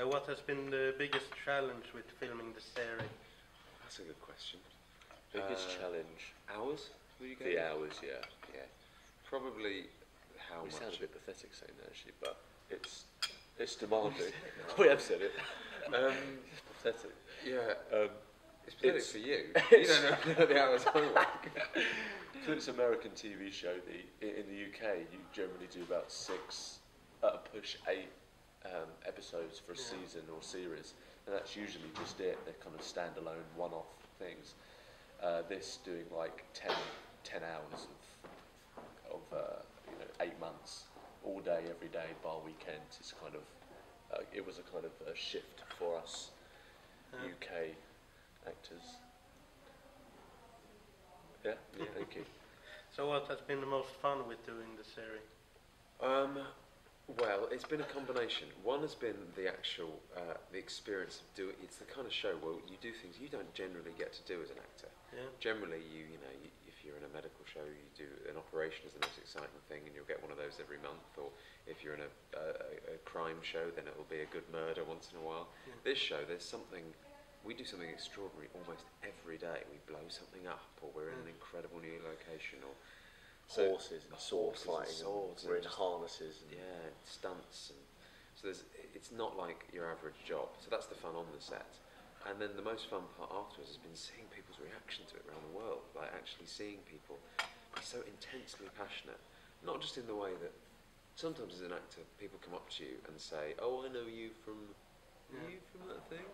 Uh, what has been the biggest challenge with filming the series? That's a good question. Biggest Uh, challenge. Hours? Will you go? The hours, yeah. Yeah. Probably how we sound much? a bit pathetic saying that actually, but it's it's demanding. we have said it. Um, It's pathetic. yeah. Um, It's pathetic It's- for you. you don't know the hours I work. for its American TV show, the in the UK, you generally do about six, at a push eight um, episodes for a Yeah. season or series, and that's usually just it. They're kind of standalone, one-off things. Uh, this doing like 10, 10 hours of of uh, you know eight months, all day, every day, bar weekends. It's kind of uh, it was a kind of a shift for us Uh, UK actors. Yeah, Yeah. thank you. so what has been the most fun with doing the series? Um, well, it's been a combination. One has been the actual uh, the experience of doing. It's the kind of show where you do things you don't generally get to do as an actor. Yeah. Generally, you you know, you, if you're in a medical show, you do an operation is the most exciting thing, and you'll get one of those every month. Or if you're in a, a, a crime show, then it will be a good murder once in a while. Yeah. This show, there's something. We do something extraordinary almost every day. We blow something up, or we're in an incredible new location, or So- horses and sword horses and fighting. swords and we're in and harnesses. And yeah, stunts and so there's it's not like your average job. So that's the fun on the set. And then the most fun part afterwards has been seeing people's reaction to it around the world. Like actually seeing people be so intensely passionate. Not just in the way that sometimes as an actor people come up to you and say, Oh, I know you from Yeah. you from that thing?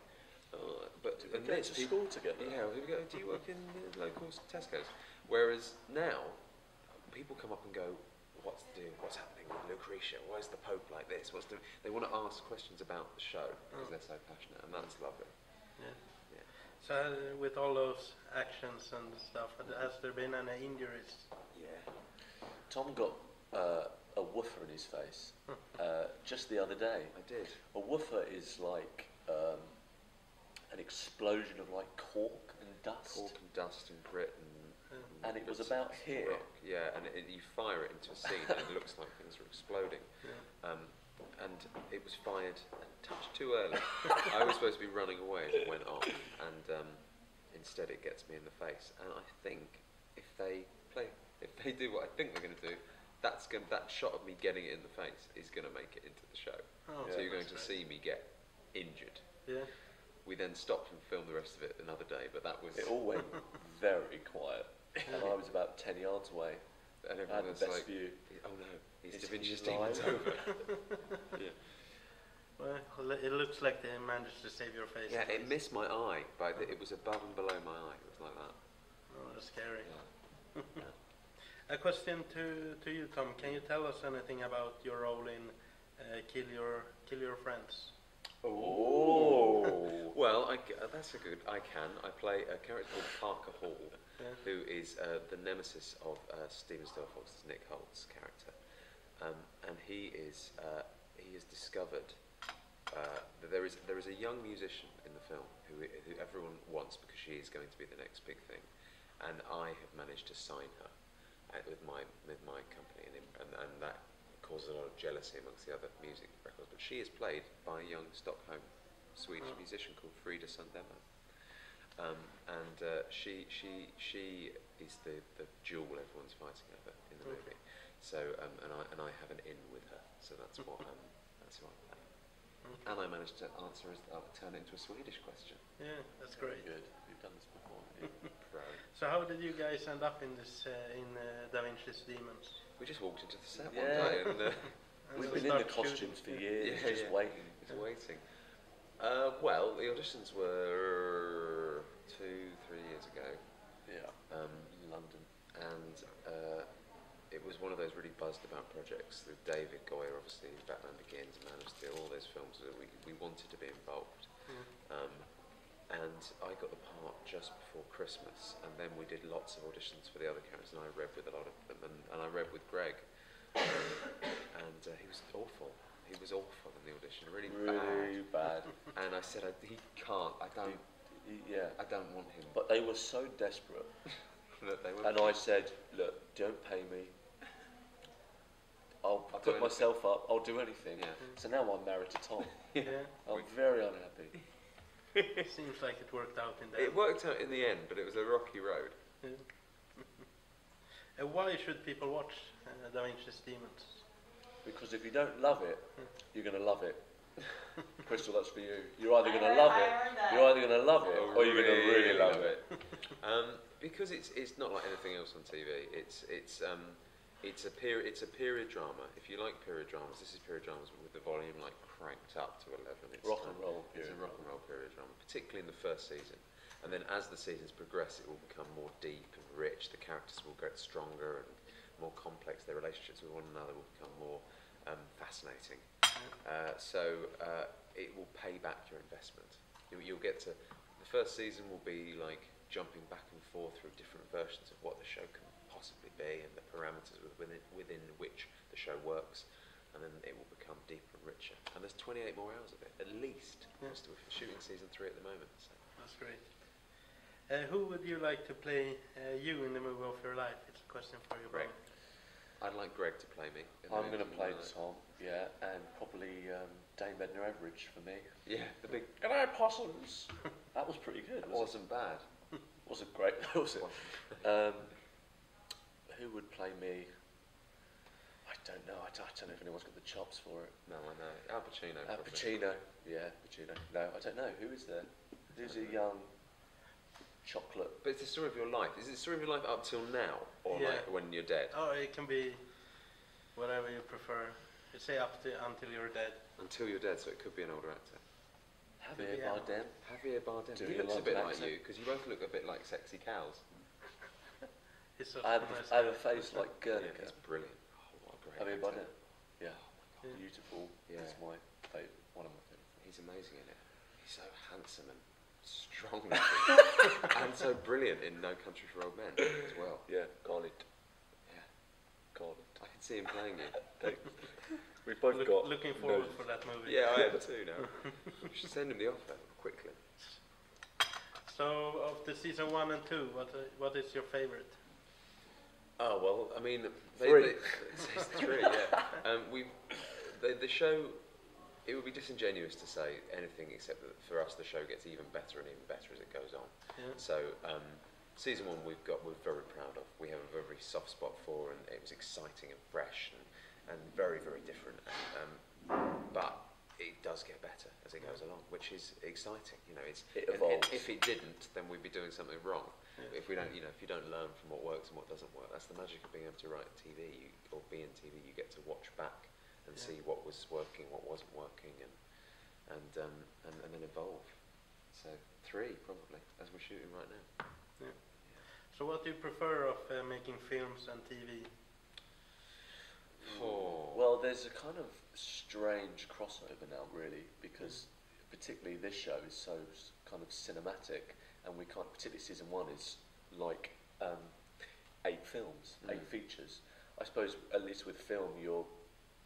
Oh, but We and go to people- school together. yeah, we go, do you work in the local Tesco's? Whereas now, people come up and go, what's the deal? What's happening with Lucrezia? Why is the Pope like this? What's the... They want to ask questions about the show because they're so passionate, and that's lovely. Yeah. Yeah. So uh, with all those actions and stuff, has there been any injuries? Yeah. Tom got uh, a woofer in his face uh, just the other day. I did. A woofer is like um, an explosion of like cork and dust. Cork and dust and grit and... It was about here. rock. Yeah, and it, you fire it into a scene and it looks like things are exploding. Yeah. Um, and it was fired a touch too early. I was supposed to be running away as it went off, and um, instead it gets me in the face. And I think if they play, if they do what I think they're going to do, that's going that shot of me getting it in the face is going to make it into the show. Oh, so you're going that's to see me get injured. Yeah. We then stopped and filmed the rest of it another day, but that was It all went very quiet, and I was about ten yards away. and I everyone had the best like, view. "Oh no, his Is Da Vinci's he team is alive?" over." yeah. Well, it looks like they managed to save your face. Yeah, it missed my eye, but it was above and below my eye. It was like that. Oh, that's scary. Yeah. A question to, to you, Tom. Can you tell us anything about your role in uh, Kill Your Kill Your Friends? Oh. Well, I uh, that's a good. I can. I play a character called Parker Hall, Yeah. who is uh, the nemesis of uh, Steven Stelfox's Nick Hoult's character, um, and he is uh, he has discovered uh, that there is there is a young musician in the film who who everyone wants because she is going to be the next big thing, and I have managed to sign her uh, with my with my company, and, and and that causes a lot of jealousy amongst the other music records. But she is played by a young Stockholm Swedish Oh. musician called Frida Sundemo. Um, and uh, she she she is the, the jewel everyone's fighting over in the Okay. movie. So um, and I and I have an in with her. So that's what um, that's who I play. Okay. And I managed to answer as I'll turn it into a Swedish question. Yeah, that's great. Good. We've done this before. Yeah. So how did you guys end up in this uh, in uh, Da Vinci's Demons? We just walked into the set one Yeah. day and uh, We've been in the costumes for years, Yeah, just yeah. waiting. was waiting. Uh, well, the auditions were two, three years ago. Yeah. um, in London, and uh, it was one of those really buzzed about projects with David Goyer, obviously, Batman Begins, Man of Steel, all those films that we, we wanted to be involved. Yeah. Um, and I got the part just before Christmas, and then we did lots of auditions for the other characters, and I read with a lot of them, and, and I read with Gregg, and uh, he was awful. He was awful in the audition, really, Really bad. bad. And I said, I, he can't. I don't. Y- yeah. I don't want him. But they were so desperate. That they were And I said, look, don't pay me. I'll, I'll put myself up. I'll do anything. Yeah. So now I'm married to Tom. Yeah. I'm very unhappy. It seems like it worked out in the end. It worked out in the end, but it was a rocky road. Uh, why should people watch uh, Da Vinci's Demons? Because if you don't love it, you're going to love it. Crystal, that's for you. You're either going to love it, you're either going to love it, or you're going to really love it. um, because it's it's not like anything else on TV. It's it's um, it's a period it's a period drama. If you like period dramas, this is period dramas with the volume like cranked up to eleven. It's Rock and roll It's a rock and roll period drama, particularly in the first season. And then as the seasons progress, it will become more deep and rich. The characters will get stronger and more complex. Their relationships with one another will become more um, fascinating. Uh, so uh, it will pay back your investment. You, you'll get to the first season will be like jumping back and forth through different versions of what the show can possibly be and the parameters within within which the show works, and then it will become deeper and richer. And there's 28 more hours of it at least. Yeah. We're shooting season three at the moment. So. That's great. Uh, who would you like to play uh, you in the movie of your life? It's a question for you, Gregg. both. I'd like Gregg to play me. I'm going to play Moonlight. Tom, yeah, and probably um, Dame Edna Everage for me. Yeah, the big. Good night, possums. that was pretty good. It Wasn't wasn't bad. wasn't great, was it? Um, who would play me? I don't know. I don't, I don't know if anyone's got the chops for it. No, I know. Al Pacino. Uh, probably. Pacino, yeah, Pacino. No, I don't know. Who is there? Who's a young chocolate? But it's the story of your life. Is it the story of your life up till now, or Yeah. like when you're dead? Oh, it can be whatever you prefer. You say up to until you're dead. Until you're dead, so it could be an older actor. Javier Yeah. Bardem. Javier Bardem. Do he you looks a like bit an like accent? you because you both look a bit like sexy cows. He's I have, a have a face like Yeah, Guernica. he's brilliant. Oh, what a great Javier actor. Bardem. Yeah, Yeah. beautiful. Yeah. That's my favourite. One of my favourite. He's amazing in it. He's so handsome and strong and so brilliant in No Country for Old Men as well. Yeah, got it. Yeah, Got I can see him playing you. it. We both Look- got. looking forward noses. for that movie. Yeah, I am too now. You should send him the offer quickly. So, of the season one and two, what uh, what is your favorite? Oh well, I mean, they, Three. They, it's three, yeah. Um, we, the, the show, it would be disingenuous to say anything except that for us the show gets even better and even better as it goes on. Yeah. So um, season one we've got we're very proud of. We have a very soft spot for, and it was exciting and fresh and, and very very different. And, um, but it does get better as it goes along, which is exciting. You know, it's It and- and evolves. if it didn't, then we'd be doing something wrong. Yeah. If we don't, you know, if you don't learn from what works and what doesn't work, that's the magic of being able to write TV you, or be in TV. You get to watch back and Yeah. see what was working, what wasn't working, and and um, and, and then evolve. So three probably as we're shooting right now. Yeah. So, what do you prefer of uh, making films and TV? Four. Well, there's a kind of strange crossover now, really, because particularly this show is so kind of cinematic, and we can't. Particularly season one is like um, eight films, eight Mm. features. I suppose at least with film, you're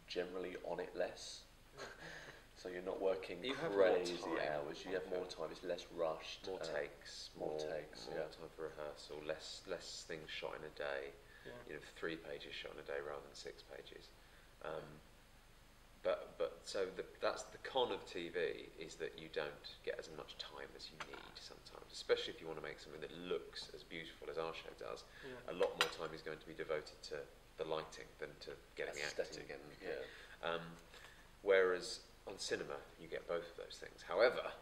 generally on it less, so you're not working You crazy hours. You have more time. It's less rushed. more uh, takes, more more, takes, more yeah. time for rehearsal, less less things shot in a day. Yeah. You know, three pages shot in a day rather than six pages. Um, but but so the, that's the con of TV is that you don't get as much time as you need sometimes, especially if you want to make something that looks as beautiful as our show does. Yeah. A lot more time is going to be devoted to the lighting than to getting Aesthetic. the acting. And, yeah. Um, whereas on cinema, you get both of those things. However,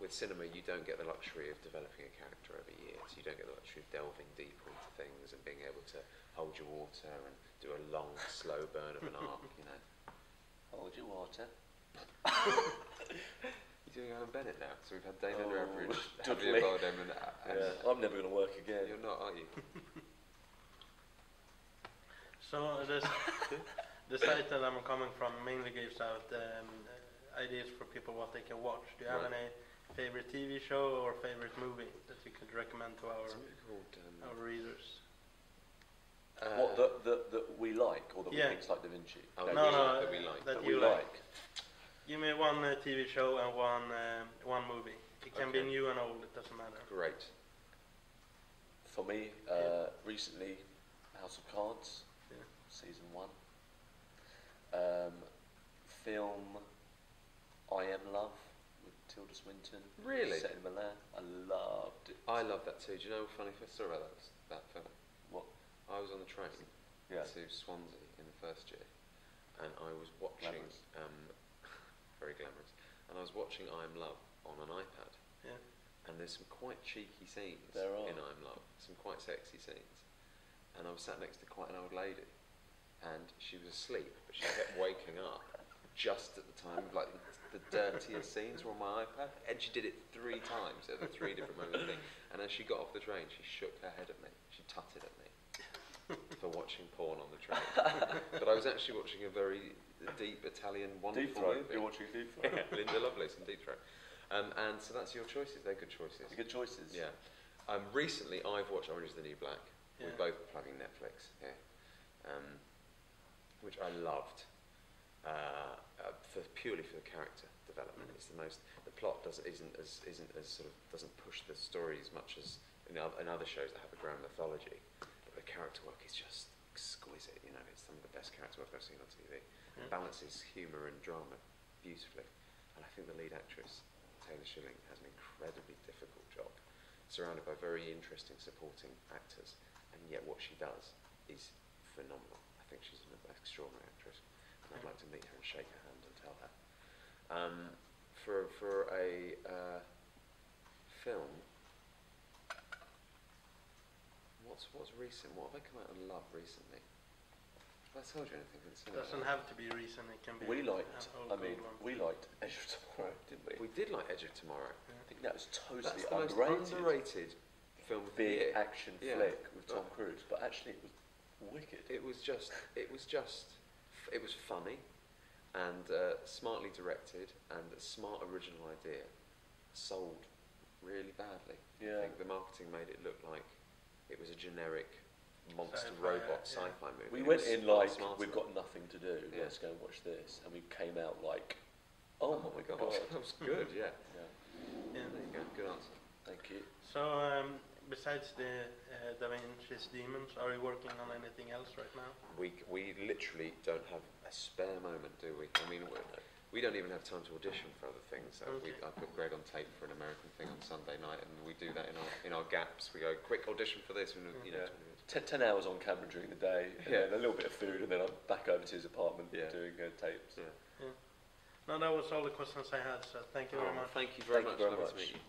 with cinema, you don't get the luxury of developing a character over years. You don't get the luxury of delving deeper into things and being able to hold your water and do a long, slow burn of an arc. You know, Hold your water. you're doing Alan Bennett now. So we've had David Oh, Average, Dudley. Javier Bardem, and, and Yeah, I'm never going to work again. you're not, are you? So, this, the site that I'm coming from mainly gives out um, uh, ideas for people what they can watch. Do you have any favorite TV show or favorite movie that you could recommend to our Something called. Our readers? uh, what that that that we like or that Yeah. we think's like Da Vinci? Oh, No, that we no, that we like. that that you we like. like. Give me one uh, TV show and one um one movie. It can be new and old. It doesn't matter. Great. For me, uh, recently, House of Cards, Yeah. season one. Um, film I Am Love with Tilda Swinton. Really? Set in Milan. I loved it. I love that too. Do you know a funny story about that, that film? What? I was on the train Yeah. to Swansea in the first year, and I was watching, um, very glamorous, and I was watching I Am Love on an iPad, Yeah. and there's some quite cheeky scenes in I Am Love, some quite sexy scenes, and I was sat next to quite an old lady, and she was asleep, but she kept waking up just at the time, like the dirtiest scenes were on my iPad, and she did it three times at the three different moments. thing. And as she got off the train, she shook her head at me, she tutted at me for watching porn on the train. but I was actually watching a very deep Italian wonderful Deep Throat. movie. You're watching Deep Throat. Yeah, Linda Lovelace and Deep Throat. Um, and so that's your choices. They're good choices. Good choices. Yeah. Um, recently, I've watched Orange is the New Black. Yeah. We're both plugging Netflix here, um, which I loved. Uh, uh, for purely for the character development, it's the most. The plot does isn't as isn't as sort of doesn't push the story as much as in, in other shows that have a grand mythology. But the character work is just exquisite. You know, it's some of the best character work I've seen on TV. It balances humour and drama beautifully, and I think the lead actress Taylor Schilling has an incredibly difficult job, surrounded by very interesting supporting actors, and yet what she does is phenomenal. I think she's an extraordinary actress, I'd like to meet her and shake her hand and tell her. Um, for for a uh, film, what's what's recent? What have I come out and loved recently? Have I told you anything It the? Doesn't have to be recent. It can be. We liked. an I old mean, one. we liked Edge of Tomorrow, didn't we? We did like Edge of Tomorrow. I think that was totally That's the most underrated. underrated film of the Big year. action Yeah. flick with Tom Right. Cruise, but actually it was wicked. It was just, it was just, it was funny, and uh, smartly directed, and a smart original idea, sold really badly. I Yeah. think the marketing made it look like it was a generic monster Sci-fi, robot yeah. sci-fi movie. We It went in like smarter. we've got nothing to do. Yeah. Let's go and watch this, and we came out like, oh, my god. that was good. Yeah. Yeah. Yeah. There you go. Good answer. Thank you. So, um, besides the uh, Da Vinci's Demons, are you working on anything else right now? We we literally don't have a spare moment, do we? I mean, we, we don't even have time to audition for other things. So we, I put Gregg on tape for an American thing on Sunday night, and we do that in our in our gaps. We go quick audition for this, and you know. Yeah. Ten, ten hours on camera during the day, and Yeah. then a little bit of food, and then I'm back over to his apartment Yeah. doing uh, tapes. Yeah. No, that was all the questions I had. So, thank you very Oh, much. Thank you very Thank much. you very Lovely to much. meet you.